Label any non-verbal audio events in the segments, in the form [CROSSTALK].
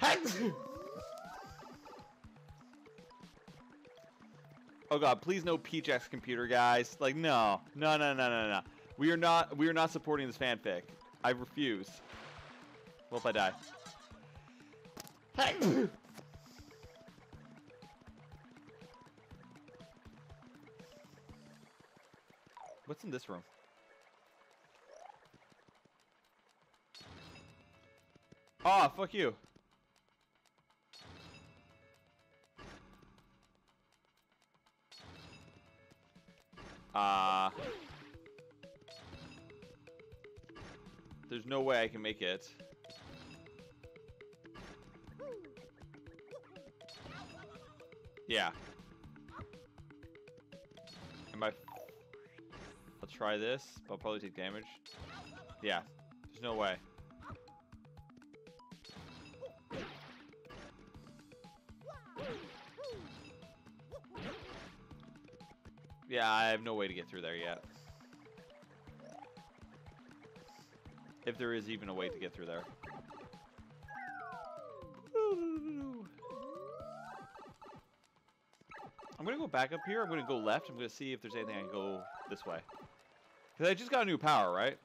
[LAUGHS] oh god, please no Peach X computer, guys. Like, no. No, no, no, no, no. We are not, we are not supporting this fanfic. I refuse. Well, if I die. [COUGHS] What's in this room? Ah, oh, fuck you. No way I can make it. Yeah. Am I... I'll try this, but I'll probably take damage. Yeah. There's no way. Yeah, I have no way to get through there yet. If there is even a way to get through there. I'm to go back up here. I'm to go left. I'm to see if there's anything I can go this way. Because I just got a new power, right?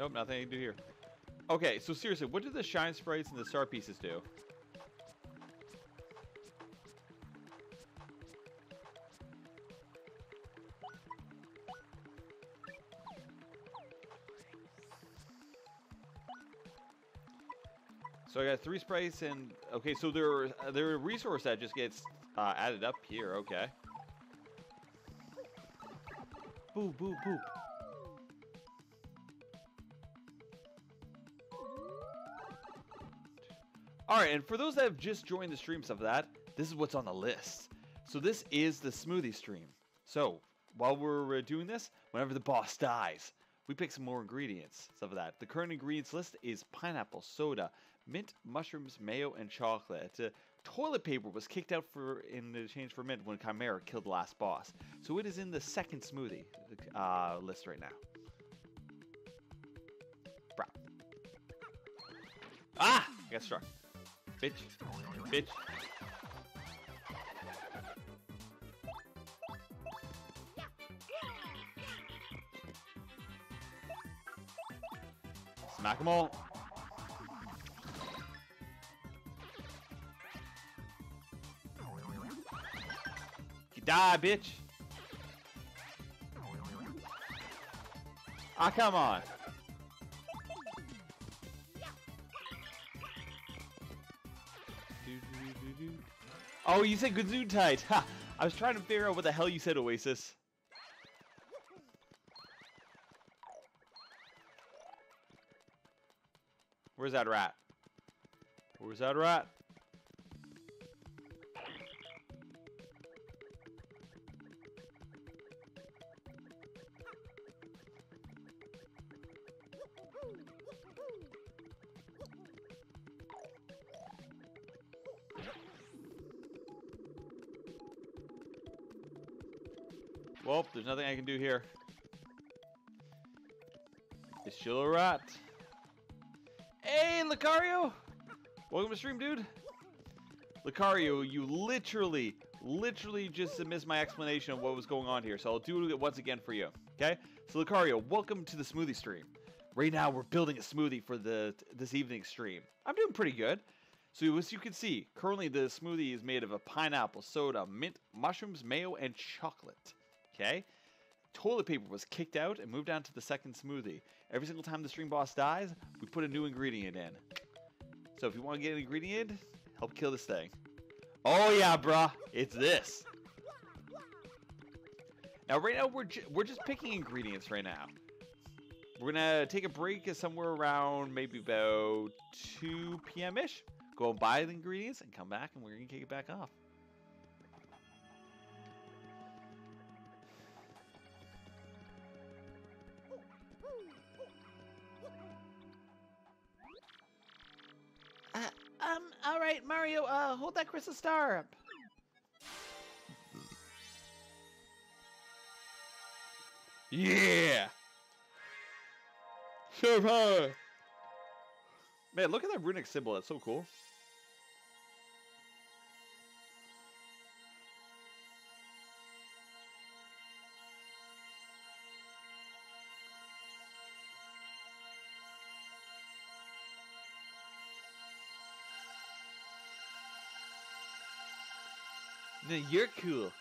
Nope, nothing I can do here. Okay, so seriously, what do the shine sprites and the star pieces do? So I got three sprites and okay, so there there a resource that just gets uh, added up here. Okay. Boop boop boop. All right, and for those that have just joined the stream stuff of that, this is what's on the list. So this is the smoothie stream. So while we're uh, doing this, whenever the boss dies, we pick some more ingredients, stuff of that. The current ingredients list is pineapple, soda, mint, mushrooms, mayo, and chocolate. Uh, toilet paper was kicked out for in exchange for mint when Chimera killed the last boss. So it is in the second smoothie uh, list right now. Ah! I got struck. Bitch. Bitch. Smack them all. Die, bitch. Ah, come on. Oh, you said Gesundheit. Ha! I was trying to figure out what the hell you said, Oasis. Where's that rat? Where's that rat? Well, there's nothing I can do here. It's still a rat. Hey, Lucario! Welcome to stream, dude. Lucario, you literally, literally just missed my explanation of what was going on here, so I'll do it once again for you, okay? So, Lucario, welcome to the smoothie stream. Right now, we're building a smoothie for the this evening's stream. I'm doing pretty good. So as you can see, currently the smoothie is made of a pineapple, soda, mint, mushrooms, mayo, and chocolate. Okay? Toilet paper was kicked out and moved down to the second smoothie. Every single time the stream boss dies, we put a new ingredient in. So if you want to get an ingredient, help kill this thing. Oh yeah, bruh. It's this. Now right now we're, ju we're just picking ingredients right now. We're gonna take a break somewhere around maybe about 2 p.m.-ish. Go and buy the ingredients and come back and we're gonna kick it back off. Um, all right, Mario, uh, hold that crystal star up. Yeah! Survive! Man, look at that runic symbol. That's so cool. No, you're cool.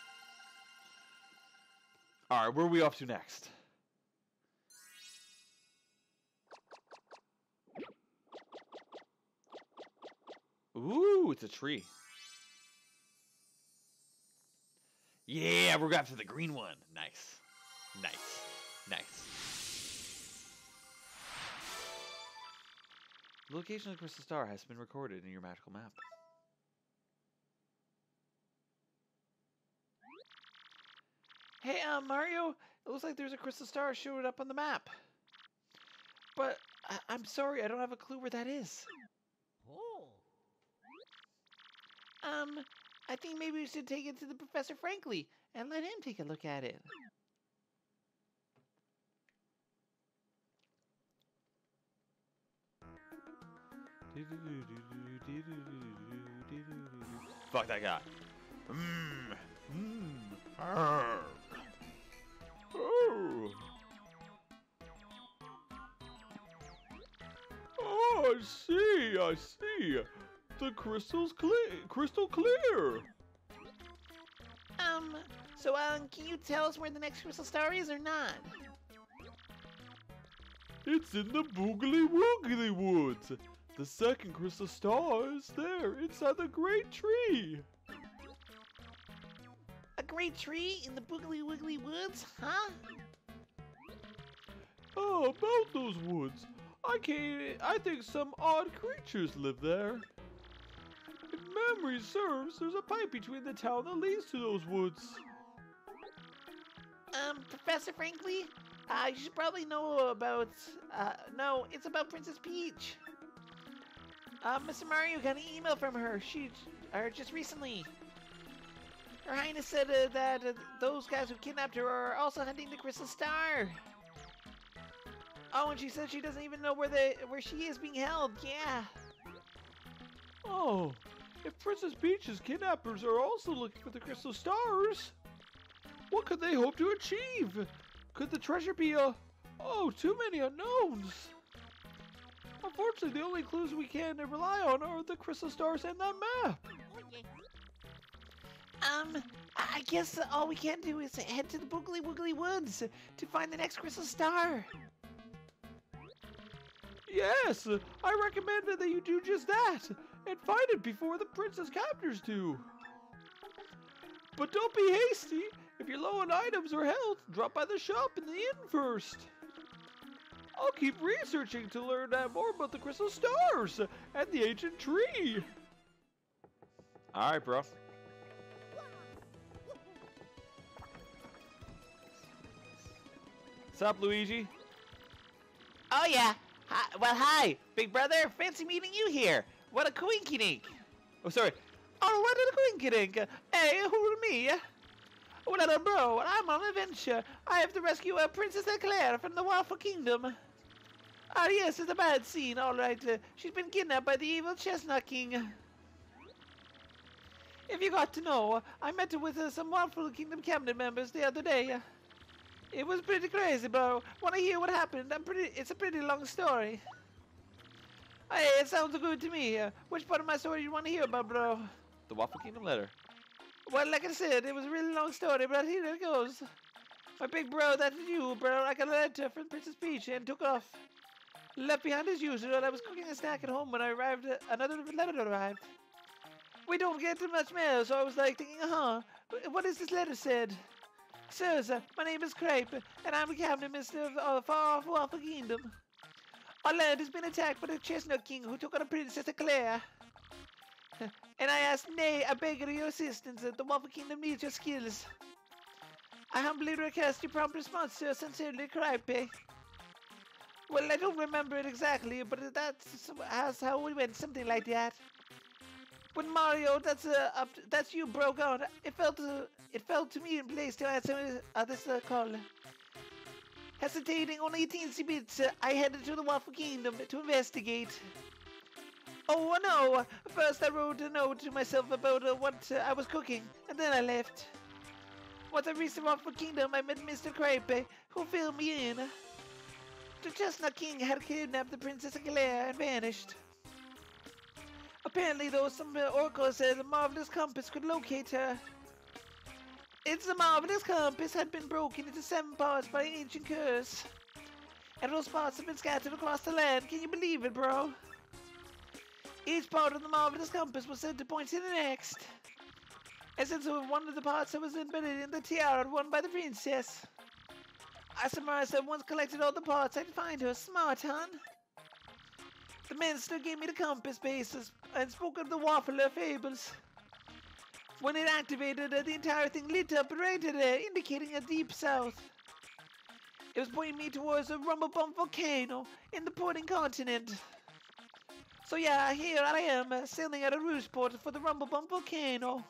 All right, where are we off to next? Ooh, it's a tree. Yeah, we're going for the green one. Nice. Nice. Nice. The location of the crystal star has been recorded in your magical map. Hey, uh, Mario, it looks like there's a crystal star showing up on the map. But I- I'm sorry, I don't have a clue where that is. Oh. Um, I think maybe we should take it to the Professor Frankly and let him take a look at it. Fuck that guy. Mmm. Mmm. I see. I see. The crystal's clear. Crystal clear. Um, so, um, can you tell us where the next crystal star is or not? It's in the Boogly Woogly Woods. The second crystal star is there inside the great tree. A great tree in the Boogly Wiggly Woods, huh? Oh, about those woods. I can't. I think some odd creatures live there. If memory serves, there's a pipe between the town that leads to those woods. Um, Professor Frankly, uh, you should probably know about, uh, no, it's about Princess Peach. Uh, Mr. Mario got an email from her. She, or just recently. Her Highness said uh, that uh, those guys who kidnapped her are also hunting the Crystal Star. Oh, and she said she doesn't even know where the where she is being held. Yeah. Oh, if Princess Peach's kidnappers are also looking for the crystal stars, what could they hope to achieve? Could the treasure be a. Oh, too many unknowns. Unfortunately, the only clues we can rely on are the crystal stars and that map. Um, I guess all we can do is head to the Boogly Woogly Woods to find the next Crystal Star. Yes, I recommend that you do just that and find it before the princess captors do. But don't be hasty. If you're low on items or health, drop by the shop in the inn first. I'll keep researching to learn more about the crystal stars and the ancient tree. All right, bro. What's up, Luigi? Oh yeah. Hi, well, hi, big brother. Fancy meeting you here. What a coinky dink. Oh, sorry. Oh, what a coinky dink. Hey, who are me? Well, a bro, I'm on an adventure. I have to rescue uh, Princess Eclair from the Waffle Kingdom. Ah, yes, it's a bad scene. All right, uh, she's been kidnapped by the evil Chestnut King. If you got to know, I met her with uh, some Waffle Kingdom cabinet members the other day. It was pretty crazy, bro. Want to hear what happened? I'm pretty. It's a pretty long story. Hey, it sounds good to me. Uh, which part of my story you want to hear about, bro? The Waffle Kingdom letter. Well, like I said, it was a really long story, but here it goes. My big bro, that's you, bro. I got a letter from Princess Peach and took off. Left behind as usual. I was cooking a snack at home when I arrived. uh, Another letter arrived. We don't get too much mail, so I was like thinking, huh, wh- what is this letter said? Sirs, uh, my name is Crepe, and I'm the cabinet minister of uh, Far Off Waffle Kingdom. Our land has been attacked by the Chestnut King who took on a Princess Eclair. [LAUGHS] And I ask, nay, I beg of your assistance. The Waffle Kingdom needs your skills. I humbly request your prompt response, sir. Sincerely, Cripe. Well, I don't remember it exactly, but that's that's how we went, something like that. But Mario, that's uh, up to, that's you, broke out. it felt uh, it fell to me in place to answer uh, this uh, call. Hesitating only a teensy bit, uh, I headed to the Waffle Kingdom to investigate. Oh no! First I wrote a note to myself about uh, what uh, I was cooking, and then I left. Once I reached the Waffle Kingdom, I met Mr. Crepe, who filled me in. The Chestnut King had kidnapped the Princess Aguilera and vanished. Apparently, though, some oracles said the marvelous compass could locate her. It's the marvelous compass had been broken into seven parts by an ancient curse. And those parts have been scattered across the land. Can you believe it, bro? Each part of the marvelous compass was said to point to the next. And since one of the parts that was embedded in the tiara worn by the princess, I surmised that once collected all the parts, I'd find her. Smart, hon. The minister gave me the compass basis and spoke of the Waffler fables. When it activated, uh, the entire thing lit up right there, indicating a deep south. It was pointing me towards a Rumblebump volcano in the Pudding continent. So yeah, here I am, uh, sailing at a Rogueport for the Rumblebump volcano.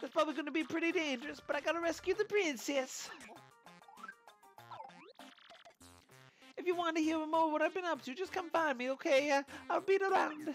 That's probably going to be pretty dangerous, but I gotta rescue the princess. If you want to hear more what I've been up to, just come find me, okay? Uh, I'll be around.